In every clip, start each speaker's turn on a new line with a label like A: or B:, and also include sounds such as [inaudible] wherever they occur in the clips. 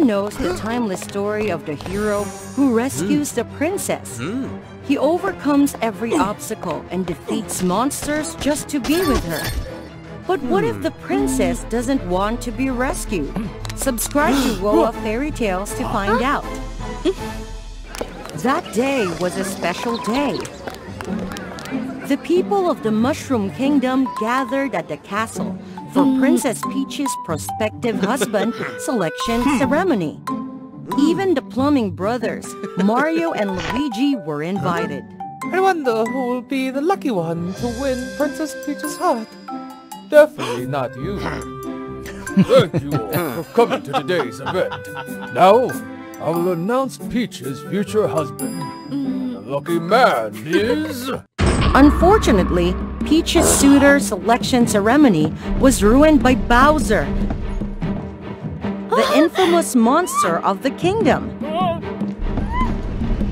A: Everyone knows the timeless story of the hero who rescues the princess. He overcomes every obstacle and defeats monsters just to be with her. But what if the princess doesn't want to be rescued? Subscribe to Woa Fairy Tales to find out. That day was a special day. The people of the Mushroom Kingdom gathered at the castle for hmm. Princess Peach's prospective [laughs] husband selection hmm. ceremony. Hmm. Even the Plumbing Brothers, Mario and Luigi, were invited.
B: I wonder who will be the lucky one to win Princess Peach's heart. Definitely not you. [laughs] Thank you all for coming to today's event. Now, I will announce Peach's future husband. The lucky man is...
A: Unfortunately, Peach's suitor selection ceremony was ruined by Bowser, the infamous monster of the kingdom.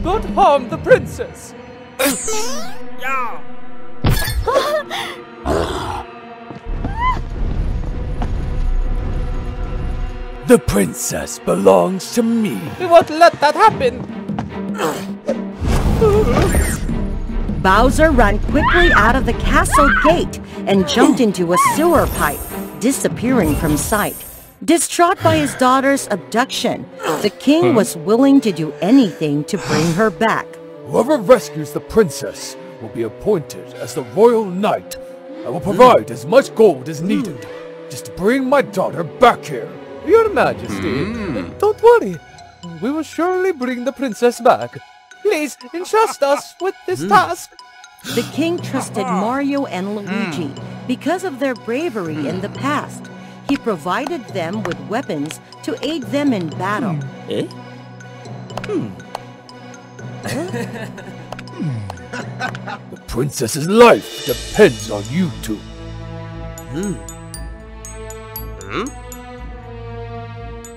B: Don't harm the princess! The princess belongs to me. We won't let that happen.
A: Bowser ran quickly out of the castle gate and jumped into a sewer pipe, disappearing from sight. Distraught by his daughter's abduction, the king hmm. was willing to do anything to bring her back.
B: Whoever rescues the princess will be appointed as the royal knight. I will provide as much gold as needed just to bring my daughter back here. Your Majesty, hmm. don't worry. We will surely bring the princess back. Please entrust us with this task.
A: The king trusted Mario and Luigi because of their bravery in the past. He provided them with weapons to aid them in battle. eh? Hmm.
B: The princess's life depends on you two. hmm.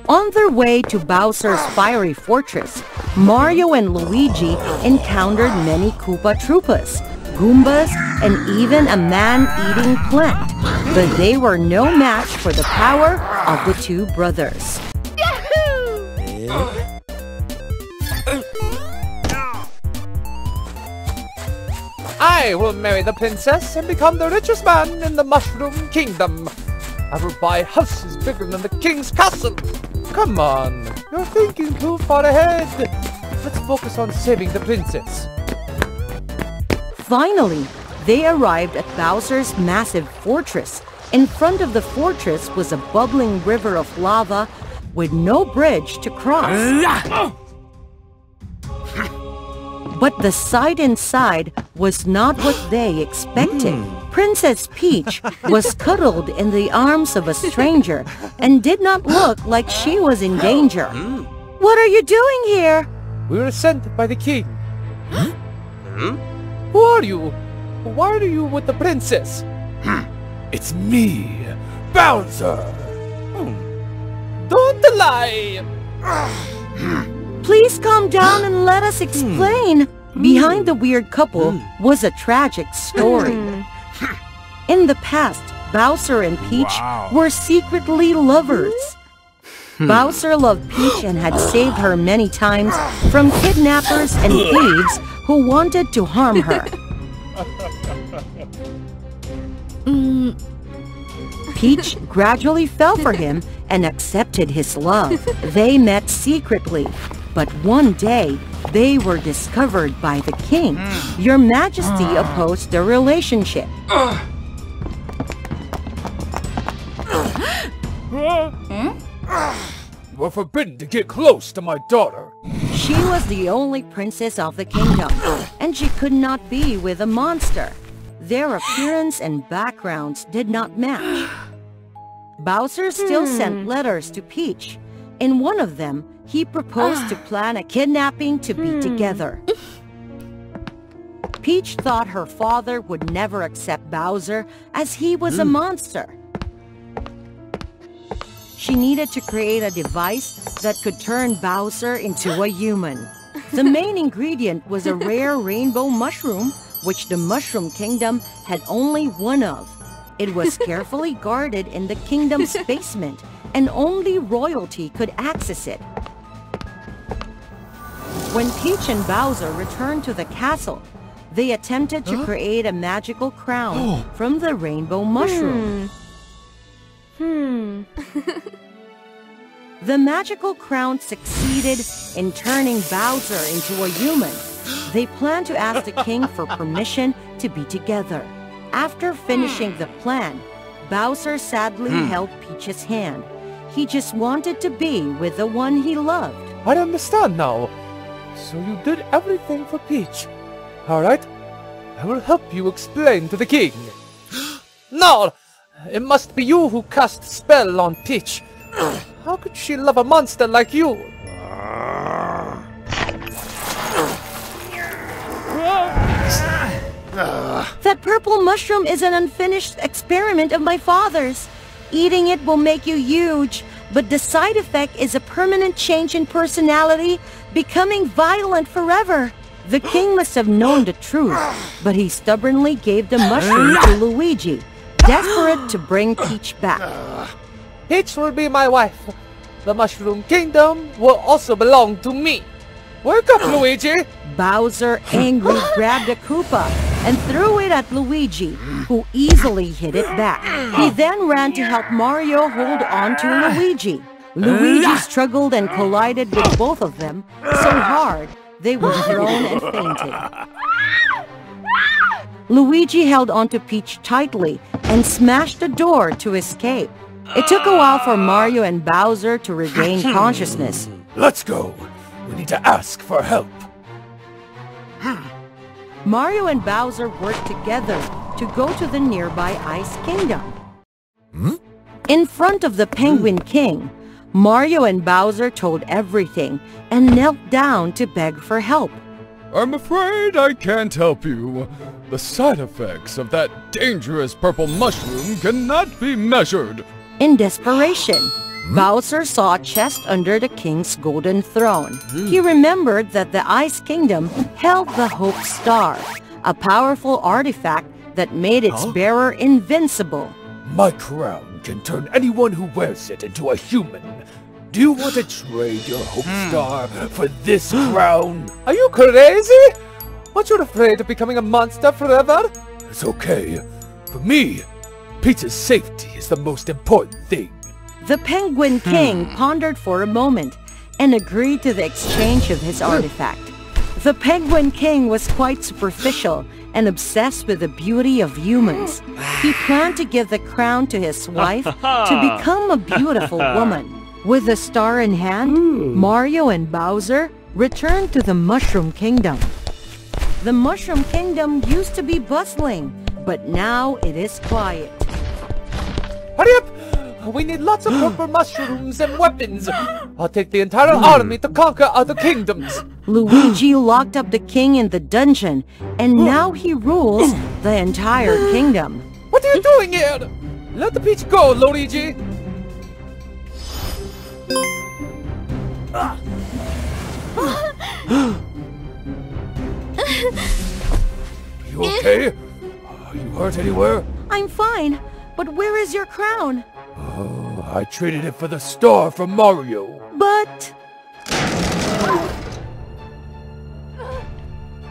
A: On their way to Bowser's fiery fortress, Mario and Luigi encountered many Koopa Troopas, Goombas, and even a man-eating plant. But they were no match for the power of the two brothers.
B: I will marry the princess and become the richest man in the Mushroom Kingdom. I will buy houses bigger than the king's castle. Come on, you're thinking too far ahead. Let's focus on saving the princess.
A: Finally, they arrived at Bowser's massive fortress. In front of the fortress was a bubbling river of lava with no bridge to cross. [laughs] But the sight inside was not what they expected. Hmm. Princess Peach was [laughs] cuddled in the arms of a stranger and did not look like she was in danger. [gasps] Hmm. What are you doing here?
B: We were sent by the king. Hmm? Who are you? Why are you with the princess? Hmm. It's me, Bowser. Don't lie. [sighs]
A: Please calm down and let us explain. Behind the weird couple was a tragic story. [laughs] In the past, Bowser and Peach were secretly lovers. Hmm. Bowser loved Peach and had saved her many times from kidnappers and thieves who wanted to harm her. [laughs] Mm. Peach gradually fell for him and accepted his love. They met secretly, but one day they were discovered by the king. Hmm. Your Majesty ah. opposed the relationship. [gasps]
B: You are forbidden to get close to my daughter.
A: She was the only princess of the kingdom, and she could not be with a monster. Their appearance and backgrounds did not match. [gasps] Bowser still sent hmm. letters to Peach. In one of them, he proposed to ah. plan a kidnapping to be hmm. together. [laughs] Peach thought her father would never accept Bowser as he was a hmm. monster. She needed to create a device that could turn Bowser into a [laughs] human. The main ingredient was a rare [laughs] rainbow mushroom, which the Mushroom Kingdom had only one of. It was carefully guarded in the kingdom's basement and only royalty could access it. When Peach and Bowser returned to the castle, they attempted to huh? create a magical crown oh. from the rainbow mushroom. Hmm. hmm. [laughs] the magical crown succeeded in turning Bowser into a human. They planned to ask the king for permission to be together. After finishing the plan, Bowser sadly hmm. held Peach's hand. He just wanted to be with the one he loved.
B: I understand now. So you did everything for Peach. Alright, I will help you explain to the king. [gasps] no! It must be you who cast spell on Peach. How could she love a monster like you?
A: That purple mushroom is an unfinished experiment of my father's. Eating it will make you huge, but the side effect is a permanent change in personality, becoming violent forever. The king [gasps] must have known the truth, but he stubbornly gave the mushroom to Luigi, desperate to bring Peach back.
B: Peach will be my wife. The Mushroom Kingdom will also belong to me. Wake up, Luigi!
A: Bowser [gasps] angrily [gasps] grabbed a Koopa and threw it at Luigi, who easily hit it back. He then ran to help Mario hold on to Luigi. Luigi struggled and collided with both of them so hard they were [laughs] thrown and fainted. Luigi held onto Peach tightly and smashed the door to escape. It took a while for Mario and Bowser to regain hmm. consciousness.
B: Let's go. We need to ask for help.
A: Mario and Bowser worked together to go to the nearby Ice Kingdom. Hmm? In front of the Penguin King, Mario and Bowser told everything and knelt down to beg for help.
C: I'm afraid I can't help you. The side effects of that dangerous purple mushroom cannot be measured.
A: In desperation, Bowser saw a chest under the king's golden throne. He remembered that the Ice Kingdom held the Hope Star, a powerful artifact that made its huh? bearer invincible.
B: My crown can turn anyone who wears it into a human. Do you want to trade your Hope hmm. Star for this [gasps] crown? Are you crazy? Aren't you afraid of becoming a monster forever? It's okay. For me, Peach's safety is the most important thing.
A: The Penguin hmm. King pondered for a moment and agreed to the exchange of his artifact. The Penguin King was quite superficial and obsessed with the beauty of humans. He planned to give the crown to his wife to [laughs] become a beautiful [laughs] woman. With the star in hand. Mario and Bowser returned to the Mushroom Kingdom. The Mushroom Kingdom used to be bustling, but now it is quiet.
B: Hurry up! We need lots of purple mushrooms and weapons. I'll take the entire army to conquer other kingdoms.
A: Luigi locked up the king in the dungeon, and now he rules the entire kingdom.
B: What are you doing here? Let the peach go, Luigi. [gasps] you okay? Are you hurt anywhere?
A: I'm fine, but where is your crown?
B: Oh, I traded it for the star from Mario.
A: But...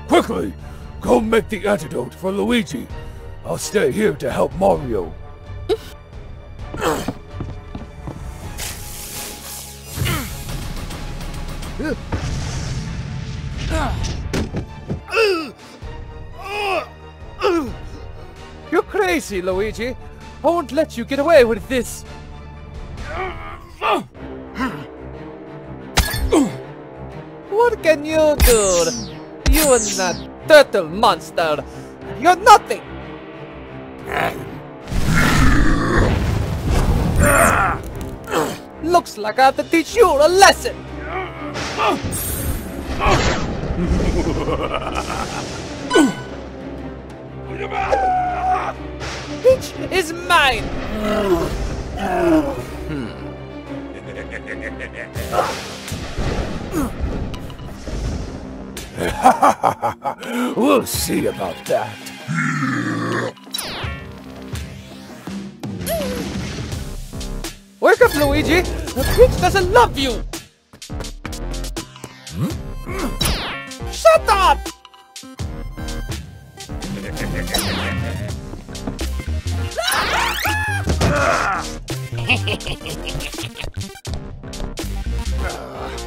B: Quickly! Go make the antidote for Luigi. I'll stay here to help Mario. You're crazy, Luigi. I won't let you get away with this. What can you do? You and that turtle monster. You're nothing. Looks like I have to teach you a lesson. [laughs] Peach is mine! Hmm. [laughs] we'll see about that. Wake up Luigi! The Luigi! Doesn't love you!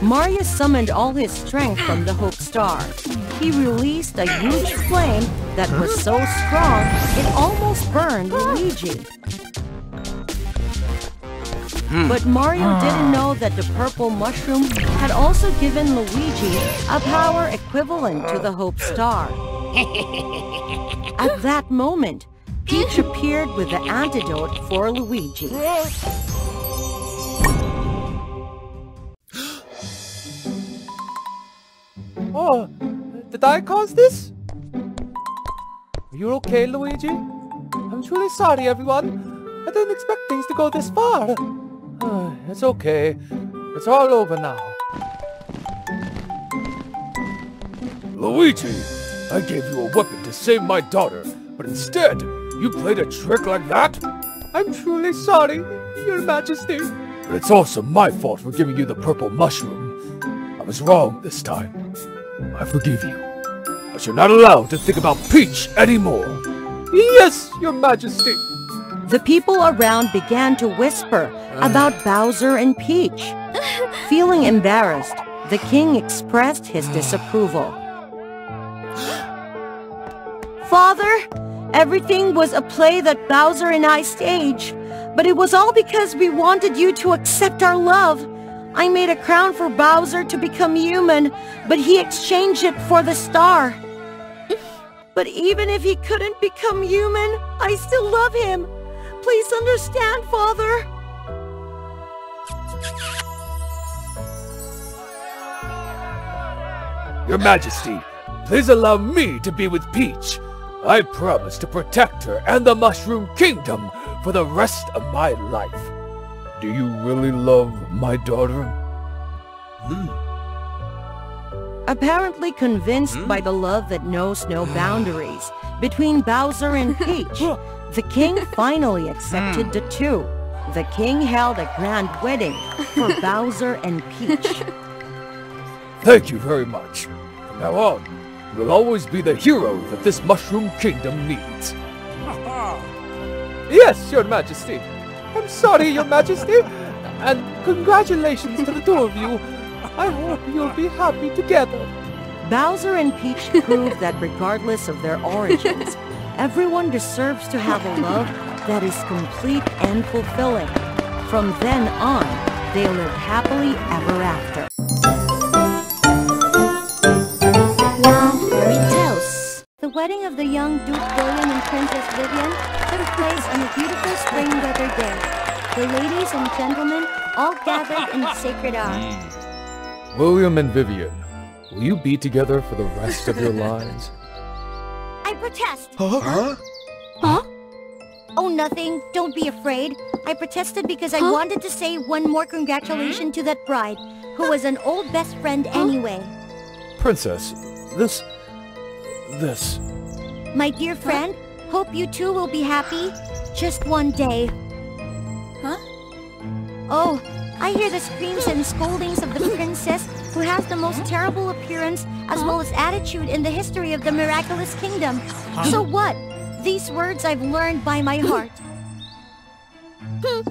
D: Mario summoned all his strength from the Hope Star. He released a huge flame that was so strong it almost burned Luigi. Hmm. But Mario didn't know that the purple mushroom had also given Luigi a power equivalent to the Hope Star. [laughs] At that moment, Peach appeared with the antidote for Luigi.
B: Oh, did I cause this? Are you okay, Luigi? I'm truly sorry, everyone. I didn't expect things to go this far. Uh, it's okay. It's all over now.
C: Luigi, I gave you a weapon to save my daughter, but instead, you played a trick like that?
B: I'm truly sorry, Your Majesty.
C: But it's also my fault for giving you the purple mushroom. I was wrong this time. I forgive you. But you're not allowed to think about Peach anymore.
B: Yes, Your Majesty.
D: The people around began to whisper uh. about Bowser and Peach. [laughs] Feeling embarrassed, the king expressed his ah. disapproval. Father, everything was a play that Bowser and I staged, but it was all because we wanted you to accept our love. I made a crown for Bowser to become human, but he exchanged it for the star. But even if he couldn't become human, I still love him. Please understand, Father.
C: Your Majesty, please allow me to be with Peach. I promise to protect her and the Mushroom Kingdom for the rest of my life. Do you really love my daughter? Hmm.
D: Apparently convinced hmm? by the love that knows no [sighs] boundaries between Bowser and [laughs] Peach, the king [laughs] finally accepted hmm. the two. The king held a grand wedding for [laughs] Bowser and Peach.
C: Thank you very much. From now on, you will always be the hero that this Mushroom Kingdom needs.
B: Yes, Your Majesty. I'm sorry, Your Majesty. And congratulations to the two of you. I hope you'll be happy together.
D: Bowser and Peach proved that regardless of their origins, everyone deserves to have a love that is complete and fulfilling. From then on, they lived happily ever after.
A: Wedding of the young Duke William and Princess Vivian took place on a beautiful spring weather day. The ladies and gentlemen all gathered in the sacred ark. Hmm.
C: William and Vivian, will you be together for the rest of your [laughs] lives?
A: I protest!
E: Huh? Huh? huh?
A: Oh, nothing. Don't be afraid. I protested because I wanted to say one more congratulation hmm? to that bride, who was an old best friend anyway.
C: Princess, this... this...
A: My dear friend, hope you too will be happy. Just one day.
E: Huh?
A: Oh, I hear the screams and scoldings of the [gasps] princess who has the most terrible appearance as well as attitude in the history of the miraculous kingdom. So what? These words I've learned by my [laughs] heart. Hmm.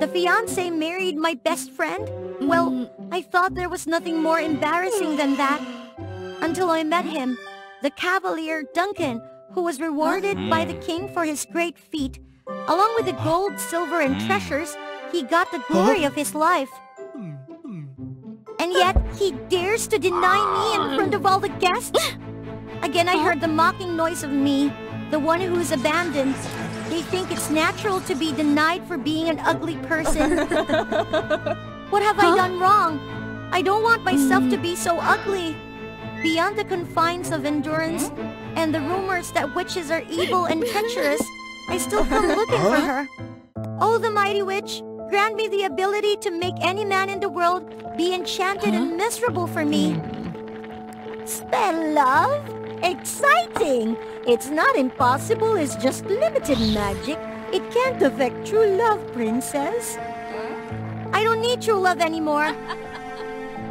A: The fiance married my best friend? Well, mm. I thought there was nothing more embarrassing than that. Until I met him, the cavalier Duncan, who was rewarded by the mm. king for his great feat. Along with the gold, silver, and mm. treasures, he got the glory of his life. And yet, he dares to deny me in front of all the guests? Again, I heard the mocking noise of me, the one who is abandoned. They think it's natural to be denied for being an ugly person. [laughs] what have I done wrong? I don't want myself to be hmm. so ugly. Beyond the confines of endurance hmm? and the rumors that witches are evil and treacherous, I still come [laughs] looking for her. Oh, the mighty witch, grant me the ability to make any man in the world be enchanted and miserable for me. Hmm. Spell love? Exciting! It's not impossible, it's just limited magic. It can't affect true love, princess. I don't need true love anymore.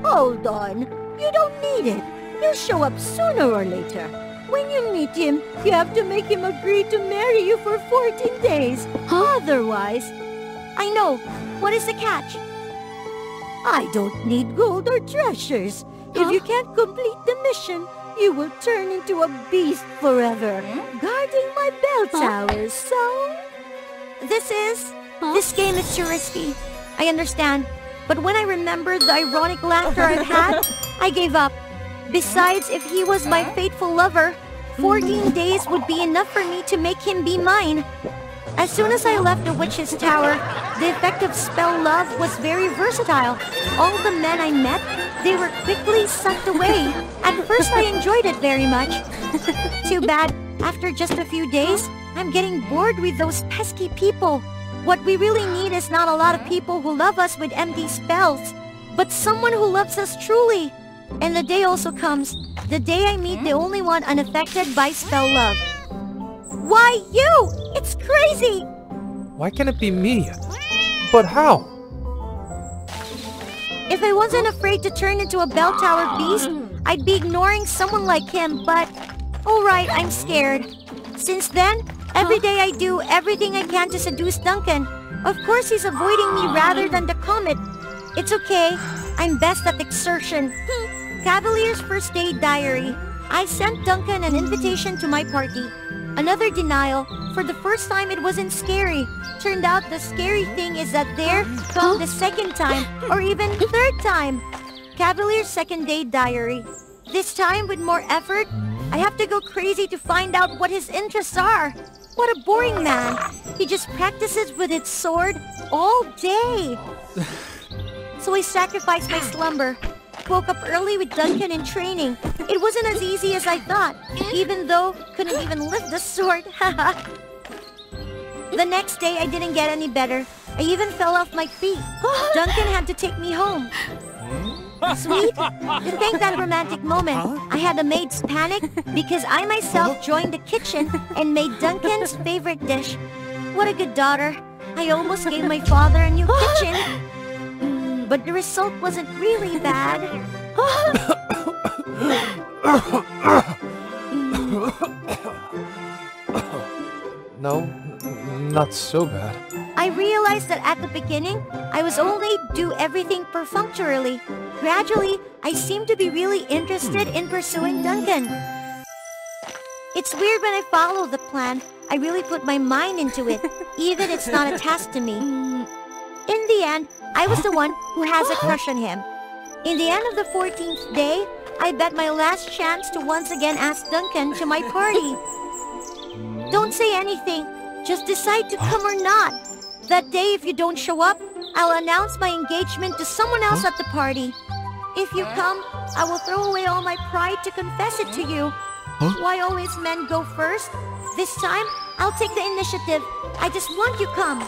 A: Hold on. You don't need it. He'll show up sooner or later. When you meet him, you have to make him agree to marry you for 14 days. Otherwise... I know. What is the catch? I don't need gold or treasures. If you can't complete the mission, you will turn into a beast forever, hmm? guarding my bell towers, so... This is... This game is too risky. I understand. But when I remembered the ironic laughter I've had, I gave up. Besides, if he was my faithful lover, 14 hmm. days would be enough for me to make him be mine. As soon as I left the witch's tower, the effect of spell love was very versatile. All the men I met, they were quickly sucked away. At first I enjoyed it very much. [laughs] Too bad, after just a few days, I'm getting bored with those pesky people. What we really need is not a lot of mm-hmm. people who love us with empty spells, but someone who loves us truly. And the day also comes, the day I meet the mm-hmm. only one unaffected by spell love. Why you? It's crazy!
C: Why can't it be me? But how?
A: If I wasn't afraid to turn into a bell tower beast, mm-hmm. I'd be ignoring someone like him, but... Alright, I'm scared. Since then, every day I do everything I can to seduce Duncan. Of course he's avoiding me rather than the comet. It's okay. I'm best at exertion. Hmm. Cavalier's first day diary. I sent Duncan an invitation to my party. Another denial. For the first time, it wasn't scary. Turned out the scary thing is that there come the second time, or even third time. Cavalier's second day diary. This time, with more effort, I have to go crazy to find out what his interests are. What a boring man. He just practices with his sword all day. So I sacrificed my slumber. Woke up early with Duncan in training. It wasn't as easy as I thought, even though couldn't even lift the sword. [laughs] the next day I didn't get any better. I even fell off my feet. [laughs] Duncan had to take me home. Sweet, to thank that romantic moment, I had the maids panic because I myself joined the kitchen and made Duncan's [laughs] favorite dish. What a good daughter. I almost gave my father a new [laughs] kitchen. Mm, but the result wasn't really bad. [coughs] [coughs]
C: No, not so bad.
A: I realized that at the beginning, I was only do everything perfunctorily. Gradually, I seemed to be really interested in pursuing Duncan. It's weird when I follow the plan. I really put my mind into it, [laughs] even it's not a task to me. In the end, I was the one who has a crush on him. In the end of the 14th day, I bet my last chance to once again ask Duncan to my party. [laughs] Don't say anything. Just decide to come or not. That day, if you don't show up, I'll announce my engagement to someone else at the party. If you come, I will throw away all my pride to confess it to you. Why always men go first? This time, I'll take the initiative. I just want you come.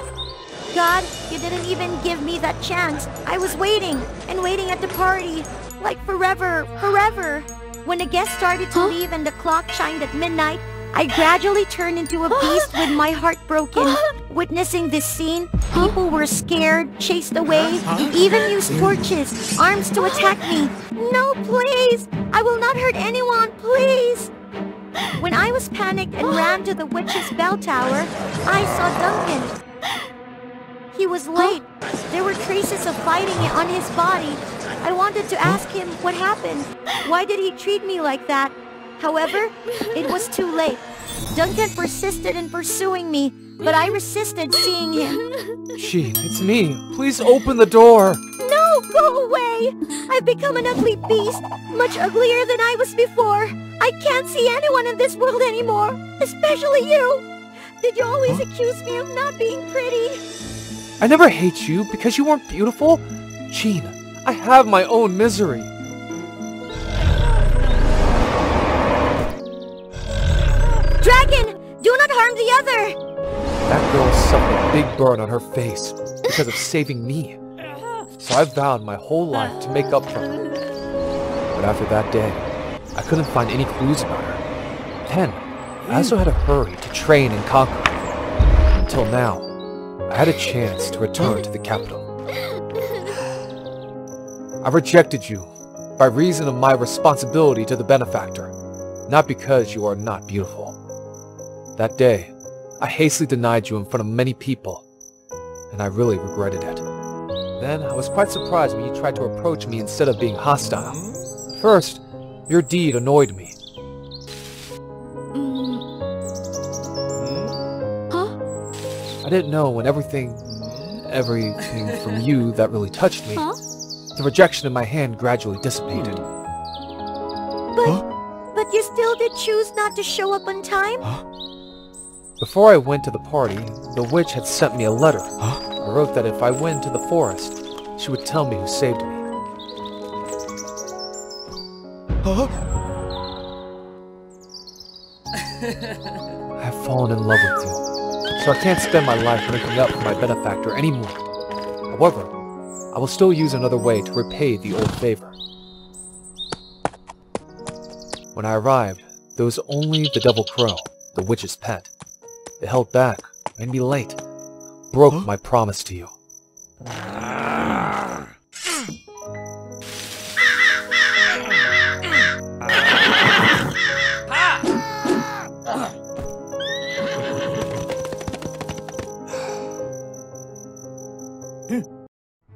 A: God, you didn't even give me that chance. I was waiting and waiting at the party. Like forever, forever. When the guests started to leave and the clock chimed at midnight, I gradually turned into a [gasps] beast with my heart broken. [gasps] Oh, Witnessing this scene, people were scared, chased away, even used torches, arms to attack me. No, please! I will not hurt anyone, please! When I was panicked and ran to the witch's bell tower, I saw Duncan. He was late. There were traces of fighting on his body. I wanted to ask him what happened. Why did he treat me like that? However, it was too late. Duncan persisted in pursuing me, but I resisted seeing him. [laughs]
C: Sheen, it's me. Please open the door.
A: No, go away! I've become an ugly beast, much uglier than I was before. I can't see anyone in this world anymore, especially you. Did you always accuse me of not being pretty?
C: I never hate you because you weren't beautiful. Sheen, I have my own misery.
A: Dragon, do not harm the other!
C: That girl suffered a big burn on her face because of saving me. So I vowed my whole life to make up for her. But after that day, I couldn't find any clues about her. Then, I also had to hurry to train and conquer.
B: Until now, I had a chance to return to the capital. I rejected you by reason of my responsibility to the benefactor, not because you are not beautiful. That day, I hastily denied you in front of many people, and I really regretted it. Then I was quite surprised when you tried to approach me instead of being hostile. First, your deed annoyed me.
E: Huh?
B: I didn't know when everything, everything from you that really touched me,
E: Huh?
B: the rejection in my hand gradually dissipated.
A: But, but you still did choose not to show up on time?
B: Before I went to the party, the witch had sent me a letter. I wrote that if I went to the forest, she would tell me who saved me. I have fallen in love with you, so I can't spend my life making up for my benefactor anymore. However, I will still use another way to repay the old favor. When I arrived, there was only the Devil Crow, the witch's pet. It held back, made me late, broke my promise to you.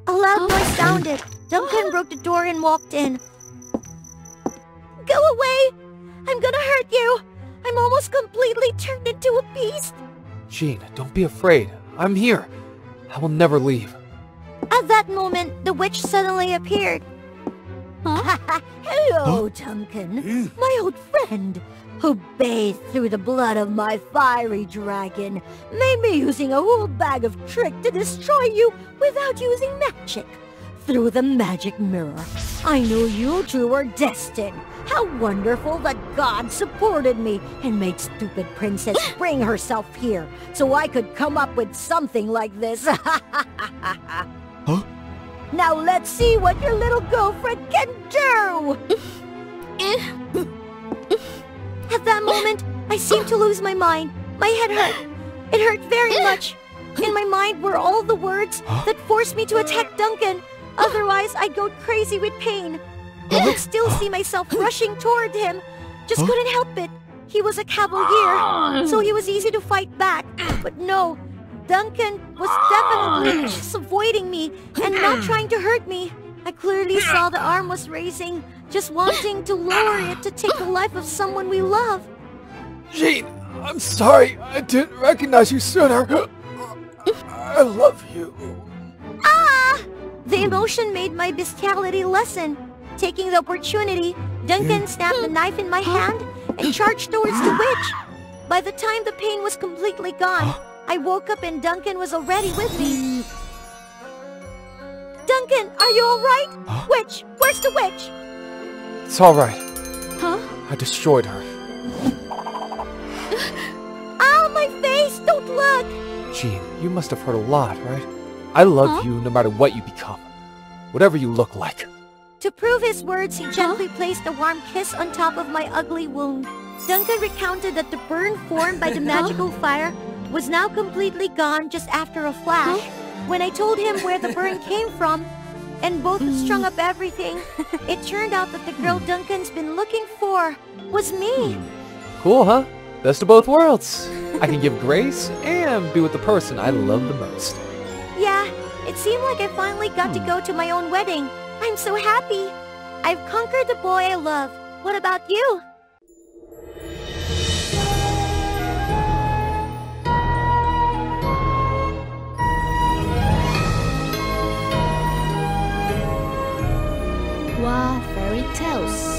A: A loud noise sounded. Duncan broke the door and walked in. Go away! I'm gonna hurt you! I'm almost completely turned into a beast!
B: Jean, don't be afraid. I'm here. I will never leave.
A: At that moment, the witch suddenly appeared.
E: Huh?
A: Hello, Duncan, hmm? my old friend, who bathed through the blood of my fiery dragon, made me using a whole bag of trick to destroy you without using magic. Through the magic mirror, I knew you two were destined. How wonderful that God supported me and made stupid princess [gasps] bring herself here so I could come up with something like this. [laughs] huh? Now let's see what your little girlfriend can do! [laughs] At that moment, I seemed to lose my mind. My head hurt. It hurt very [gasps] much. In my mind were all the words that forced me to attack Duncan. Otherwise, I'd go crazy with pain. I could still see myself rushing toward him. Just couldn't help it. He was a cavalier, so he was easy to fight back. But no, Duncan was definitely just avoiding me and not trying to hurt me. I clearly saw the arm was raising, just wanting to lower it to take the life of someone we love.
B: Jean, I'm sorry. I didn't recognize you sooner. I love you.
A: Ah! The emotion made my bestiality lessen. Taking the opportunity, Duncan snapped the knife in my hand and charged towards the witch. By the time the pain was completely gone, I woke up and Duncan was already with me. Duncan, are you alright? Witch, where's the witch?
B: It's alright.
E: Huh?
B: I destroyed her.
A: Ah, my face! Don't look!
B: Jean, you must have heard a lot, right? I love
E: Huh?
B: you no matter what you become. Whatever you look like.
A: To prove his words, he gently placed a warm kiss on top of my ugly wound. Duncan recounted that the burn formed by the magical fire was now completely gone just after a flash. When I told him where the burn [laughs] came from, and both hmm. strung up everything, [laughs] it turned out that the girl hmm. Duncan's been looking for was me. Hmm.
B: Cool, huh? Best of both worlds. I can give [laughs] grace and be with the person I love the most.
A: Yeah, it seemed like I finally got to hmm. go to my own wedding. I'm so happy. I've conquered the boy I love. What about you?
E: Wow, fairy tales.